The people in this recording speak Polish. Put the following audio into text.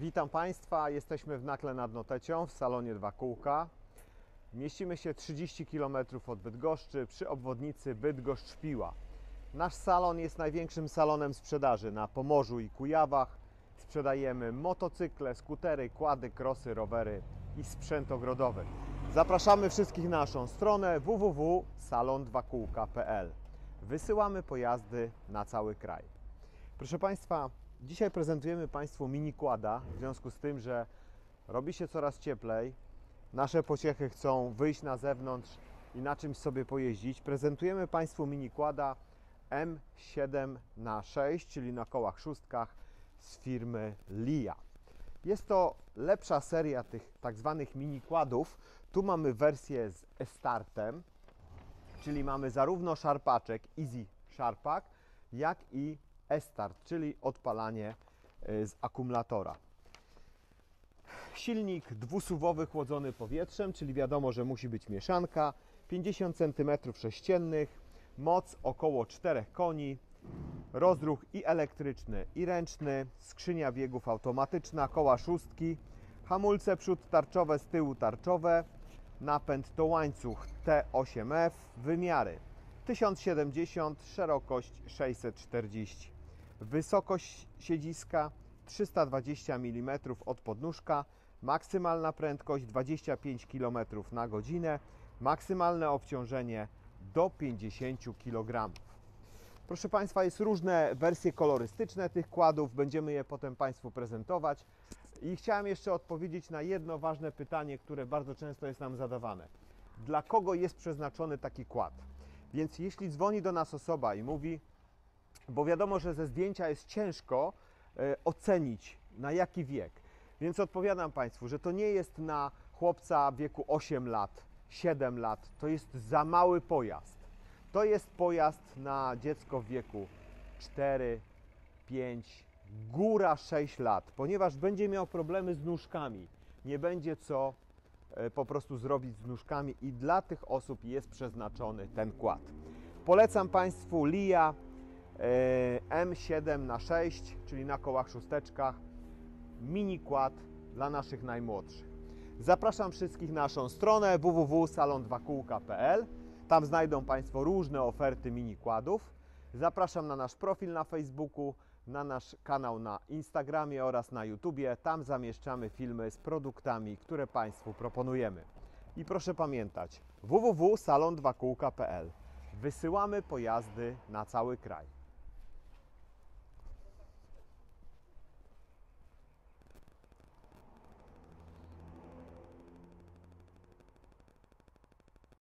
Witam Państwa, jesteśmy w Nakle nad Notecią w salonie Dwa Kółka. Mieścimy się 30 km od Bydgoszczy przy obwodnicy Bydgoszcz-Piła. Nasz salon jest największym salonem sprzedaży na Pomorzu i Kujawach. Sprzedajemy motocykle, skutery, kłady, krosy, rowery i sprzęt ogrodowy. Zapraszamy wszystkich na naszą stronę www.salon2kółka.pl. Wysyłamy pojazdy na cały kraj. Proszę Państwa, dzisiaj prezentujemy Państwu mini kłada, w związku z tym, że robi się coraz cieplej. Nasze pociechy chcą wyjść na zewnątrz i na czymś sobie pojeździć. Prezentujemy Państwu mini kłada M7 na 6, czyli na kołach szóstkach z firmy Lia. Jest to lepsza seria tych tak zwanych mini kładów. Tu mamy wersję z e-startem, czyli mamy zarówno szarpaczek Easy Sharpak, jak i e-start, czyli odpalanie y, z akumulatora. Silnik dwusuwowy chłodzony powietrzem, czyli wiadomo, że musi być mieszanka, 50 cm3, moc około 4 koni, rozruch i elektryczny i ręczny, skrzynia biegów automatyczna, koła szóstki, hamulce przód tarczowe, z tyłu tarczowe, napęd to łańcuch T8F, wymiary 1070, szerokość 640, wysokość siedziska 320 mm od podnóżka, maksymalna prędkość 25 km na godzinę, maksymalne obciążenie do 50 kg. Proszę Państwa, jest różne wersje kolorystyczne tych kładów, będziemy je potem Państwu prezentować. I chciałem jeszcze odpowiedzieć na jedno ważne pytanie, które bardzo często jest nam zadawane. Dla kogo jest przeznaczony taki kład? Więc jeśli dzwoni do nas osoba i mówi, bo wiadomo, że ze zdjęcia jest ciężko e, ocenić na jaki wiek. Więc odpowiadam Państwu, że to nie jest na chłopca wieku 8 lat, 7 lat, to jest za mały pojazd. To jest pojazd na dziecko w wieku 4, 5, góra 6 lat, ponieważ będzie miał problemy z nóżkami. Nie będzie co e, po prostu zrobić z nóżkami i dla tych osób jest przeznaczony ten kład. Polecam Państwu Lia M7 na 6, czyli na kołach szósteczkach, mini kład dla naszych najmłodszych. Zapraszam wszystkich na naszą stronę www.salon2kółka.pl. Tam znajdą Państwo różne oferty mini kładów. Zapraszam na nasz profil na Facebooku, na nasz kanał na Instagramie oraz na YouTubie. Tam zamieszczamy filmy z produktami, które Państwu proponujemy. I proszę pamiętać www.salon2kółka.pl. Wysyłamy pojazdy na cały kraj.